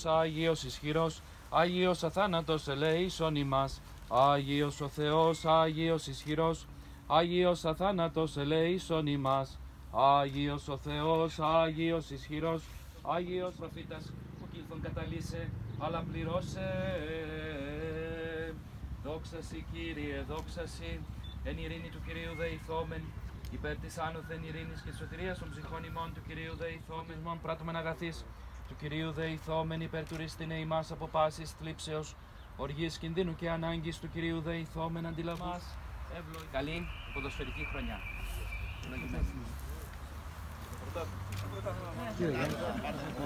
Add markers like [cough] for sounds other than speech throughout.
Θεός, Άγιος ισχυρός, Άγιος αθάνατος ελέησον ημάς. Άγιος ο Θεός, Άγιος ισχυρός, Άγιος αθάνατος ελέησον ημάς. Άγιος ο Θεός, Άγιος ισχυρός, Άγιος προφήτας που κήλθον καταλύσε, αλλά πληρώσε. Δόξα σοι Κύριε, δόξα σοι, εν ειρήνη του Κυρίου δεηθόμεν, υπέρ της άνωθεν ειρήνης και σωτηρίας των ψυχών ημών του Κυρίου δεηθόμεν, μον πράττωμεν αγαθής, του Κυρίου δεηθόμεν υπέρ του ρίστην ημάς από πάσης θλίψεως, οργής κινδύνου και ανάγκης του Κυρίου δεηθόμεν αντιλαμβάς, ευλογή. Καλή ποδοσφαιρική χρονιά.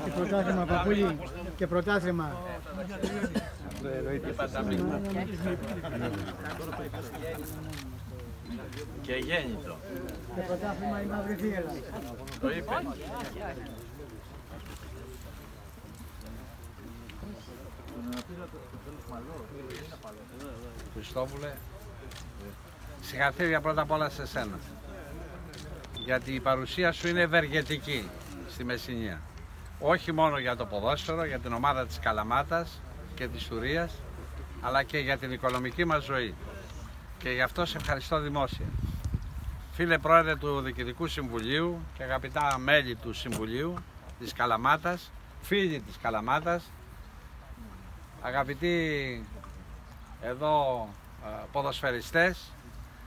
Και πρωτάθλημα παππούλι και πρωτάθλημα. Και γέννητο. Και πρωτάθλημα η μαύρη θύελα. Το είπε. Χριστόβουλε, συγχαρητήρια πρώτα απ' όλα σε σένα. Γιατί η παρουσία σου είναι ευεργετική στη Μεσσηνία. Όχι μόνο για το ποδόσφαιρο, για την ομάδα της Καλαμάτας και της Τουρίας, αλλά και για την οικονομική μας ζωή. Και γι' αυτό σε ευχαριστώ δημόσια. Φίλε Πρόεδρε του Διοικητικού Συμβουλίου και αγαπητά μέλη του Συμβουλίου της Καλαμάτας, φίλοι της Καλαμάτας, αγαπητοί εδώ ε, ποδοσφαιριστές,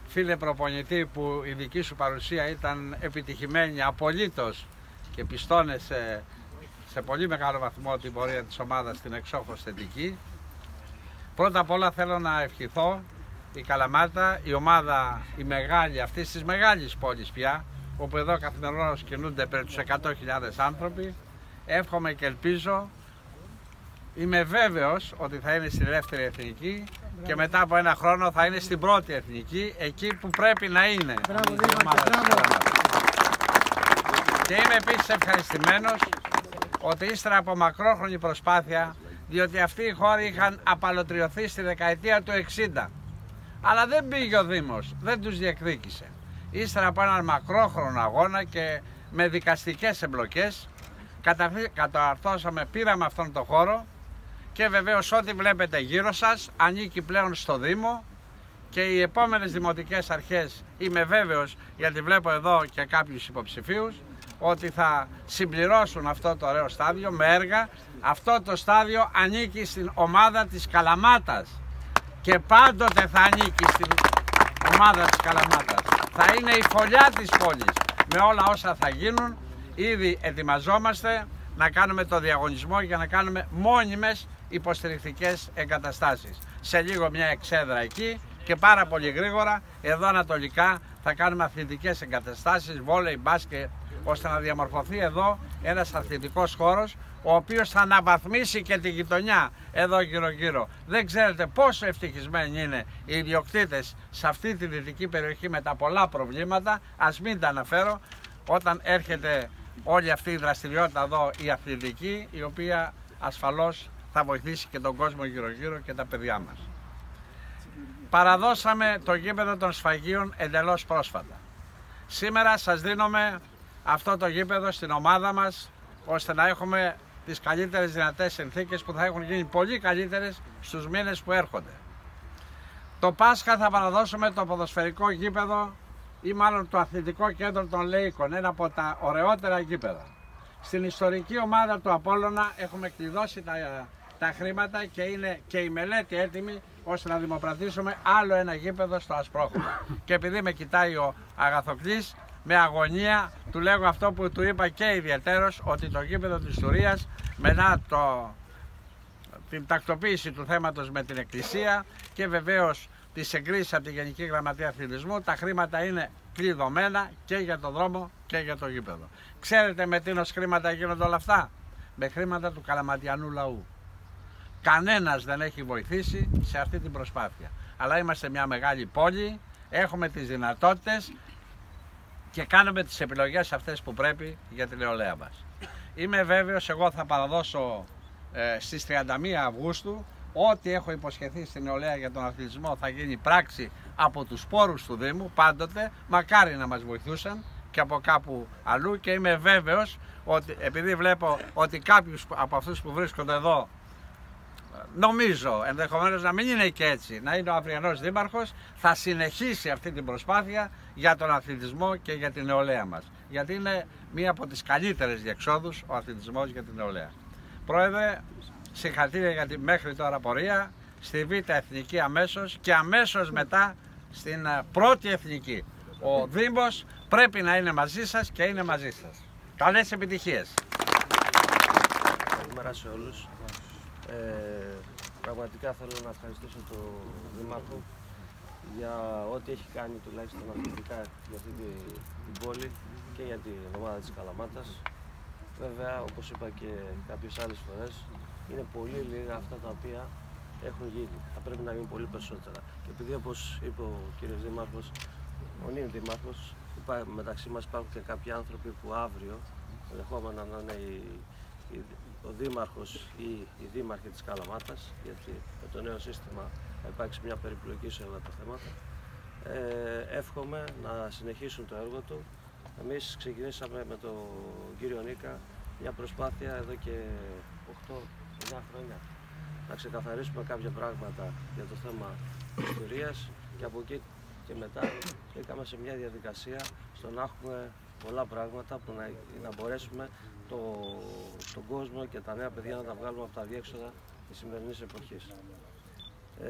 φίλε προπονητή που η δική σου παρουσία ήταν επιτυχημένη απολύτως και πιστώνεσαι σε πολύ μεγάλο βαθμό την πορεία της ομάδας στην εξόχως θετική. Πρώτα απ' όλα θέλω να ευχηθώ η Καλαμάτα, η ομάδα η μεγάλη αυτής της μεγάλης πόλης πια, όπου εδώ καθημερινώς κινούνται περί τους 100.000 άνθρωποι. Εύχομαι και ελπίζω, είμαι βέβαιος ότι θα είναι στη δεύτερη εθνική και μετά από ένα χρόνο θα είναι στην πρώτη εθνική, εκεί που πρέπει να είναι. Μπράβο, η Δήμαρχε, ομάδα της μπράβο. Καλαμάτας. Και είμαι επίσης ευχαριστημένος ότι ύστερα από μακρόχρονη προσπάθεια, διότι αυτοί οι χώροι είχαν απαλωτριωθεί στη δεκαετία του 60. Αλλά δεν πήγε ο Δήμος, δεν τους διεκδίκησε. Ύστερα από έναν μακρόχρονο αγώνα και με δικαστικές εμπλοκές, καταφύ- καταρθώσαμε, πήραμε αυτόν τον χώρο και βεβαίως ό,τι βλέπετε γύρω σας ανήκει πλέον στο Δήμο και οι επόμενες δημοτικές αρχές είμαι βέβαιος γιατί βλέπω εδώ και κάποιους υποψηφίους ότι θα συμπληρώσουν αυτό το ωραίο στάδιο με έργα. Αυτό το στάδιο ανήκει στην ομάδα της Καλαμάτας και πάντοτε θα ανήκει στην ομάδα της Καλαμάτας. Θα είναι η φωλιά της πόλης με όλα όσα θα γίνουν. Ήδη ετοιμαζόμαστε να κάνουμε το διαγωνισμό για να κάνουμε μόνιμες υποστηρικτικές εγκαταστάσεις. Σε λίγο μια εξέδρα εκεί και πάρα πολύ γρήγορα εδώ ανατολικά θα κάνουμε αθλητικές εγκαταστάσεις, βόλεϊ, μπάσκετ, ώστε να διαμορφωθεί εδώ ένας αθλητικός χώρος ο οποίος θα αναβαθμίσει και τη γειτονιά εδώ γύρω γύρω. Δεν ξέρετε πόσο ευτυχισμένοι είναι οι ιδιοκτήτες σε αυτή τη δυτική περιοχή με τα πολλά προβλήματα, ας μην τα αναφέρω, όταν έρχεται όλη αυτή η δραστηριότητα εδώ η αθλητική, η οποία ασφαλώς θα βοηθήσει και τον κόσμο γύρω γύρω και τα παιδιά μας. Παραδώσαμε το γήπεδο των σφαγίων εντελώς πρόσφατα. Σήμερα σας δίνουμε αυτό το γήπεδο στην ομάδα μας ώστε να έχουμε τις καλύτερες δυνατές συνθήκες που θα έχουν γίνει πολύ καλύτερες στους μήνες που έρχονται. Το Πάσχα θα παραδώσουμε το ποδοσφαιρικό γήπεδο ή μάλλον το αθλητικό κέντρο των Λέικων, ένα από τα ωραιότερα γήπεδα. Στην ιστορική ομάδα του Απόλλωνα έχουμε κλειδώσει τα, τα χρήματα και είναι και η μελέτη έτοιμη ώστε να δημοπρατήσουμε άλλο ένα γήπεδο στο Ασπρόχωμα. [laughs] και επειδή με κοιτάει ο Αγαθοκλής, με αγωνία του λέγω αυτό που του είπα και ιδιαίτερος ότι το γήπεδο της Τουρίας μετά το, την τακτοποίηση του θέματος με την Εκκλησία και βεβαίως τις εγκρίσεις από τη Γενική Γραμματεία Αθλητισμού τα χρήματα είναι κλειδωμένα και για το δρόμο και για το γήπεδο. Ξέρετε με τι χρήματα γίνονται όλα αυτά; Με χρήματα του καλαματιανού λαού. Κανένας δεν έχει βοηθήσει σε αυτή την προσπάθεια. Αλλά είμαστε μια μεγάλη πόλη, έχουμε τις δυνατότητες και κάνουμε τις επιλογές αυτές που πρέπει για την νεολαία μας. Είμαι βέβαιος, εγώ θα παραδώσω ε, στις 31 Αυγούστου ό,τι έχω υποσχεθεί στην νεολαία για τον αθλητισμό θα γίνει πράξη από τους πόρους του Δήμου πάντοτε, μακάρι να μας βοηθούσαν και από κάπου αλλού και είμαι βέβαιος ότι επειδή βλέπω ότι κάποιους από αυτούς που βρίσκονται εδώ νομίζω ενδεχομένως να μην είναι και έτσι, να είναι ο αυριανός δήμαρχος, θα συνεχίσει αυτή την προσπάθεια για τον αθλητισμό και για την νεολαία μας. Γιατί είναι μία από τις καλύτερες διεξόδους ο αθλητισμός για την νεολαία. Πρόεδρε, συγχαρητήρια για τη μέχρι τώρα πορεία, στη Β' Εθνική αμέσως και αμέσως μετά στην ε, πρώτη Εθνική. Ο Δήμος πρέπει να είναι μαζί σας και είναι μαζί σας. Καλές επιτυχίες. Καλημέρα σε όλους. Ε, πραγματικά θέλω να ευχαριστήσω τον Δήμαρχο για ό,τι έχει κάνει τουλάχιστον αθλητικά για αυτή την, την πόλη και για την ομάδα της Καλαμάτας. Βέβαια, όπως είπα και κάποιες άλλες φορές, είναι πολύ λίγα αυτά τα οποία έχουν γίνει. Θα πρέπει να γίνουν πολύ περισσότερα. Και επειδή όπως είπε ο κύριος Δήμαρχος, ο νέος Δήμαρχος, μεταξύ μας υπάρχουν και κάποιοι άνθρωποι που αύριο ενδεχόμενα να είναι η, η, ο Δήμαρχος ή η Δήμαρχη της Καλαμάτας, γιατί με το νέο σύστημα θα υπάρξει μια περιπλοκή σε όλα τα θέματα. Ε, εύχομαι να συνεχίσουν το έργο του. Εμείς ξεκινήσαμε με τον κύριο Νίκα μια προσπάθεια εδώ και 8-9 χρόνια να ξεκαθαρίσουμε κάποια πράγματα για το θέμα ιστορίας και από εκεί και μετά μπήκαμε σε μια διαδικασία στο να έχουμε πολλά πράγματα που να, να μπορέσουμε το, τον κόσμο και τα νέα παιδιά να τα βγάλουμε από τα διέξοδα της σημερινής εποχής. Ε,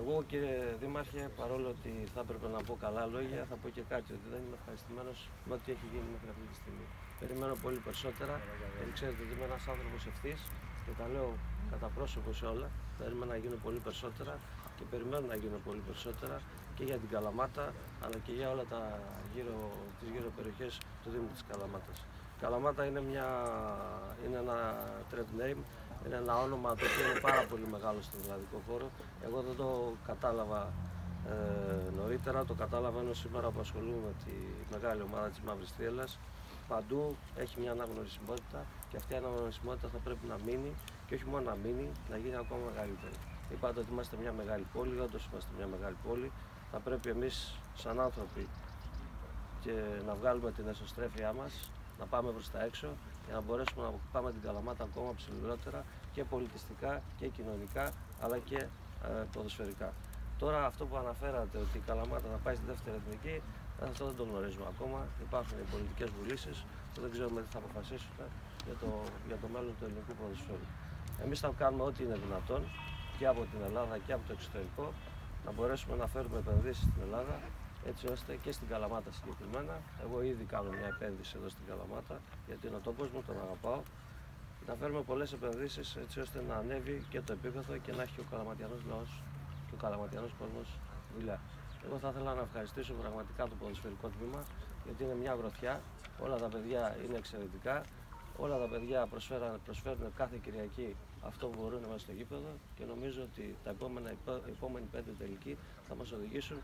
εγώ κύριε Δήμαρχε, παρόλο ότι θα έπρεπε να πω καλά λόγια, θα πω και κάτι, ότι δεν είμαι ευχαριστημένος με ό,τι έχει γίνει μέχρι αυτή τη στιγμή. Περιμένω πολύ περισσότερα, γιατί ξέρετε ότι είμαι ένας άνθρωπος ευθύς και τα λέω κατά πρόσωπο σε όλα. Περιμένω να γίνουν πολύ περισσότερα και περιμένω να γίνουν πολύ περισσότερα και για την Καλαμάτα αλλά και για όλα τα γύρω, τις γύρω περιοχές του Δήμου της Καλαμάτας. Καλαμάτα είναι, μια, είναι ένα trade name, είναι ένα όνομα το οποίο είναι πάρα πολύ μεγάλο στον ελλαδικό χώρο. Εγώ δεν το κατάλαβα ε, νωρίτερα, το κατάλαβα ενώ σήμερα που ασχολούμαι με τη μεγάλη ομάδα της Μαύρης Θύελας. Παντού έχει μια αναγνωρισιμότητα και αυτή η αναγνωρισιμότητα θα πρέπει να μείνει και όχι μόνο να μείνει, να γίνει ακόμα μεγαλύτερη. Είπατε ότι είμαστε μια μεγάλη πόλη, όντως είμαστε μια μεγάλη πόλη. Θα πρέπει εμείς, σαν άνθρωποι, και να βγάλουμε την εσωστρέφειά μας, να πάμε προς τα έξω για να μπορέσουμε να πάμε την Καλαμάτα ακόμα ψηλότερα και πολιτιστικά και κοινωνικά αλλά και ε, ποδοσφαιρικά. Τώρα αυτό που αναφέρατε ότι η Καλαμάτα θα πάει στη δεύτερη εθνική, αυτό δεν το γνωρίζουμε ακόμα. Υπάρχουν οι πολιτικές βουλήσεις που δεν ξέρουμε τι θα αποφασίσουν για το, για το μέλλον του ελληνικού ποδοσφαίρου. Εμείς θα κάνουμε ό,τι είναι δυνατόν και από την Ελλάδα και από το εξωτερικό να μπορέσουμε να φέρουμε επενδύσεις στην Ελλάδα έτσι ώστε και στην Καλαμάτα συγκεκριμένα. Εγώ ήδη κάνω μια επένδυση εδώ στην Καλαμάτα γιατί είναι ο τόπος μου, τον αγαπάω. Να φέρουμε πολλές επενδύσεις έτσι ώστε να ανέβει και το επίπεδο και να έχει ο καλαματιανός λαός και ο καλαματιανός κόσμος δουλειά. Εγώ θα ήθελα να ευχαριστήσω πραγματικά το ποδοσφαιρικό τμήμα γιατί είναι μια γροθιά. Όλα τα παιδιά είναι εξαιρετικά. Όλα τα παιδιά προσφέρουν, προσφέρουν κάθε Κυριακή αυτό που μπορούν μέσα στο γήπεδο και νομίζω ότι τα επόμενα, οι επόμενοι πέντε τελικοί θα μας οδηγήσουν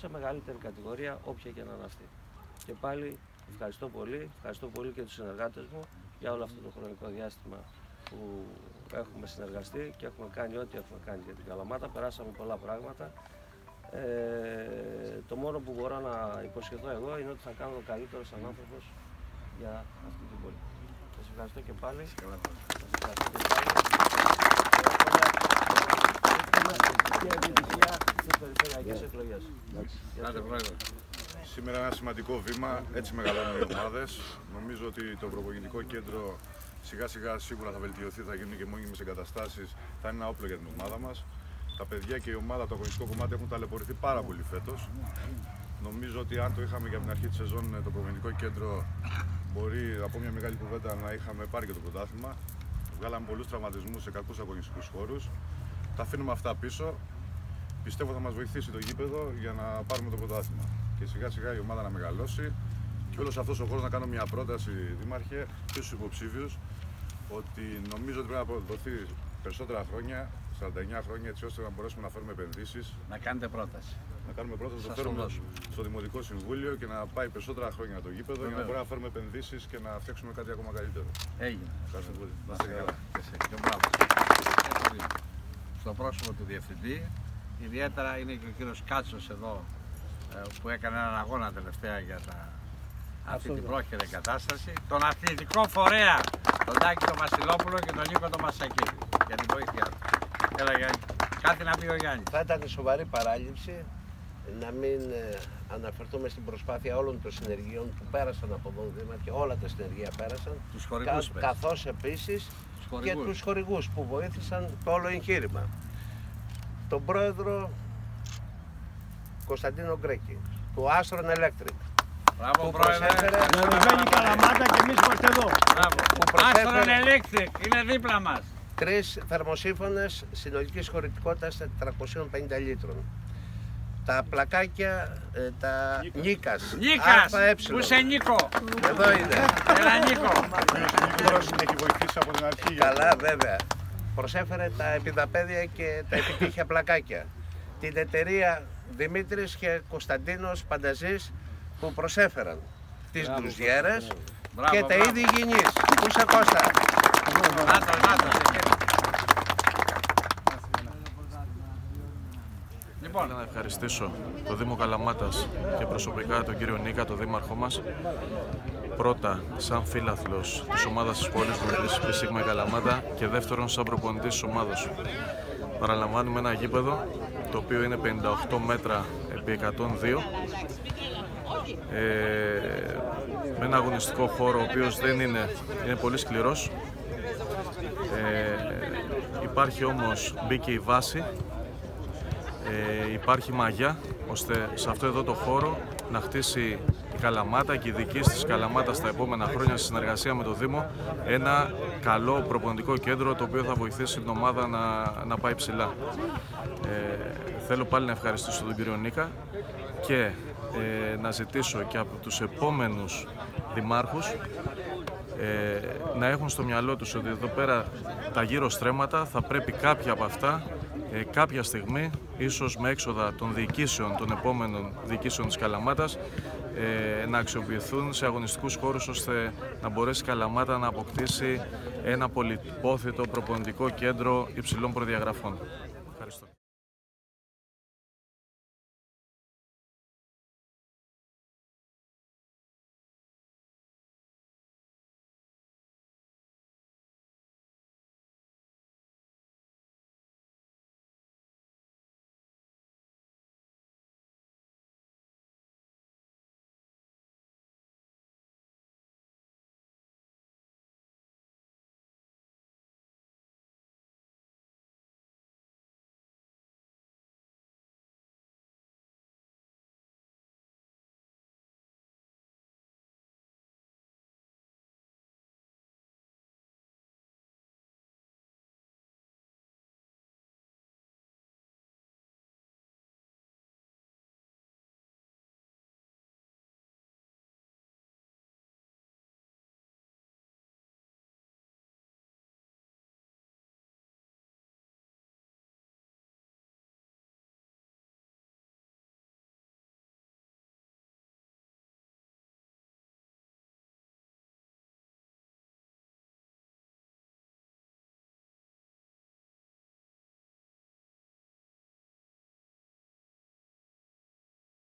σε μεγαλύτερη κατηγορία όποια και να είναι αυτή. Και πάλι ευχαριστώ πολύ, ευχαριστώ πολύ και τους συνεργάτες μου για όλο αυτό το χρονικό διάστημα που έχουμε συνεργαστεί και έχουμε κάνει ό,τι έχουμε κάνει για την Καλαμάτα. Περάσαμε πολλά πράγματα. Ε, το μόνο που μπορώ να υποσχεθώ εγώ είναι ότι θα κάνω το καλύτερος σαν άνθρωπος για αυτή την πόλη. Σας ευχαριστώ και πάλι. Σας ευχαριστώ και πάλι. Σήμερα ένα σημαντικό βήμα, έτσι μεγαλώνουν οι ομάδες. Νομίζω ότι το προπογενικό κέντρο σιγά σιγά σίγουρα θα βελτιωθεί, θα γίνουν και μόνιμες εγκαταστάσεις, θα είναι ένα όπλο για την ομάδα μας. Τα παιδιά και η ομάδα, το αγωνιστικό κομμάτι έχουν ταλαιπωρηθεί πάρα πολύ φέτος. Νομίζω ότι αν το είχαμε για την αρχή της σεζόν το προπογενικό κέντρο, μπορεί από μια μεγάλη κουβέντα να είχαμε πάρει και το πρωτάθλημα. Βγάλαμε πολλούς τραυματισμούς σε κακούς αγωνιστικούς χώρους. Τα αφήνουμε αυτά πίσω. Πιστεύω θα μας βοηθήσει το γήπεδο για να πάρουμε το πρωτάθλημα. Και σιγά σιγά η ομάδα να μεγαλώσει και όλος αυτός ο χώρο να κάνω μια πρόταση, Δήμαρχε, και στους υποψήφιους, ότι νομίζω ότι πρέπει να δοθεί περισσότερα χρόνια 49 χρόνια έτσι ώστε να μπορέσουμε να φέρουμε επενδύσεις. Να κάνετε πρόταση. Να κάνουμε πρόταση, να το φέρουμε στο Δημοτικό Συμβούλιο και να πάει περισσότερα χρόνια το γήπεδο για να μπορούμε να φέρουμε επενδύσεις και να φτιάξουμε κάτι ακόμα καλύτερο. Έγινε. Ευχαριστώ πολύ. Να είστε καλά. Και μπράβο. Στο πρόσωπο του Διευθυντή, ιδιαίτερα είναι και ο κύριος Κάτσος εδώ ε, που έκανε έναν αγώνα τελευταία για τα αυτή την πρόχειρη κατάσταση, τον αθλητικό φορέα, τον Τάκη τον Βασιλόπουλο και τον Νίκο τον Μασακίδη για την βοήθειά του. Έλα Γιάννη, κάτι να πει ο Γιάννης. Θα ήταν σοβαρή παράληψη να μην ε, αναφερθούμε στην προσπάθεια όλων των συνεργείων που πέρασαν από εδώ Δήμα και όλα τα συνεργεία πέρασαν. Τους χορηγούς πες. καθώς επίσης Τους και χορηγούς. τους χορηγούς που βοήθησαν το όλο εγχείρημα. Τον πρόεδρο Κωνσταντίνο Γκρέκη, του Astron Electric, Μπράβο που πρόεδρε. προσέφερε- Να ανεβαίνει η Καλαμάτα και εμείς είμαστε εδώ. Μπράβο. που προσέφερε- Άστρον Electric, είναι δίπλα μας. τρεις θερμοσύφωνες συνολικής χωρητικότητας 450 λίτρων. Τα πλακάκια, ε, τα Νίκας, Νίκας, ΑΕ. που σε Νίκο. Εδώ είναι. Έλα Νίκο. Νίκος έχει βοηθήσει από την αρχή. για Καλά βέβαια. Προσέφερε τα επιδαπέδια και τα επιτύχια πλακάκια. Την εταιρεία Δημήτρης και Κωνσταντίνος Πανταζής που προσέφεραν τις μπρουζιέρες Μπράβο, και τα μπράβο. είδη γυνής. Πού σε Κώστα; Νάτος, νάτος, εκεί. Λοιπόν, Ήθελα να ευχαριστήσω το Δήμο Καλαμάτας και προσωπικά τον κύριο Νίκα, τον δήμαρχό μας. Πρώτα, σαν φίλαθλος της ομάδας της πόλης μου, της Πισίγμα Καλαμάτα και δεύτερον, σαν προπονητής της ομάδας. Παραλαμβάνουμε ένα γήπεδο, το οποίο είναι 58 μέτρα επί 102, ε, με ένα αγωνιστικό χώρο, ο οποίος δεν είναι, είναι πολύ σκληρός. Ε, υπάρχει όμως, μπήκε η βάση ε, υπάρχει μαγιά ώστε σε αυτό εδώ το χώρο να χτίσει η Καλαμάτα και η δική της Καλαμάτα στα επόμενα χρόνια σε συνεργασία με το Δήμο ένα καλό προπονητικό κέντρο το οποίο θα βοηθήσει την ομάδα να, να πάει ψηλά. Ε, θέλω πάλι να ευχαριστήσω τον κύριο Νίκα και ε, να ζητήσω και από τους επόμενους δημάρχους ε, να έχουν στο μυαλό τους ότι εδώ πέρα τα γύρω στρέμματα θα πρέπει κάποια από αυτά ε, κάποια στιγμή, ίσως με έξοδα των διοικήσεων, των επόμενων διοικήσεων της Καλαμάτας, ε, να αξιοποιηθούν σε αγωνιστικούς χώρους ώστε να μπορέσει η Καλαμάτα να αποκτήσει ένα πολυπόθητο προπονητικό κέντρο υψηλών προδιαγραφών.